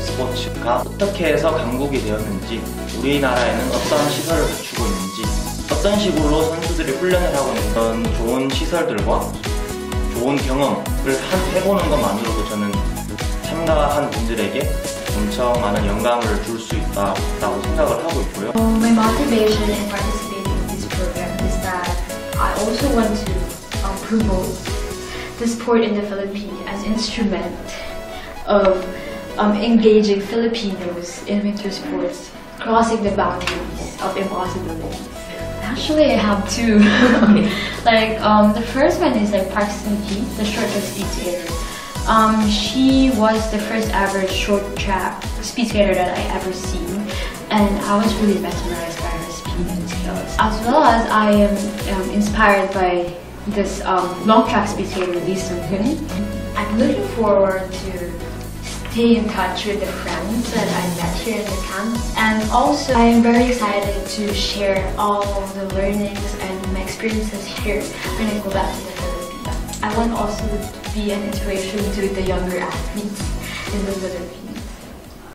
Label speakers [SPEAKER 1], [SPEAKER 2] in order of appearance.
[SPEAKER 1] 스포츠가 어떻게 해서 강국이 되었는지 우리나라에는 어떤 시설을 갖추고 있는지 어떤 식으로 선수들이 훈련을 하고 있는 그런 좋은 시설들과 좋은 경험을 한- 해보는 것만으로도 저는 참가한 분들에게 엄청 많은 영감을 줄 수 있다고 생각을 하고 있고요.
[SPEAKER 2] My motivation in participating in this program is that I also want to um, promote the sport in the Philippines as instrument of um, engaging Filipinos in winter sports, crossing the boundaries of impossibilities. Actually, I have two. like um, the first one is like Park Hee, the short track speed skater. Um, she was the first ever short track speed skater that I ever seen, and I was really mesmerized by her speed and skills. As well as I am um, inspired by this um, long track speed skater Lee Sung Hoon. I'm looking forward to stay in touch with the friends that I met here in the camp, and also I am very excited to share all the learnings and my experiences here when I go back to the Philippines. I want also to be an inspiration to the younger athletes in the Philippines.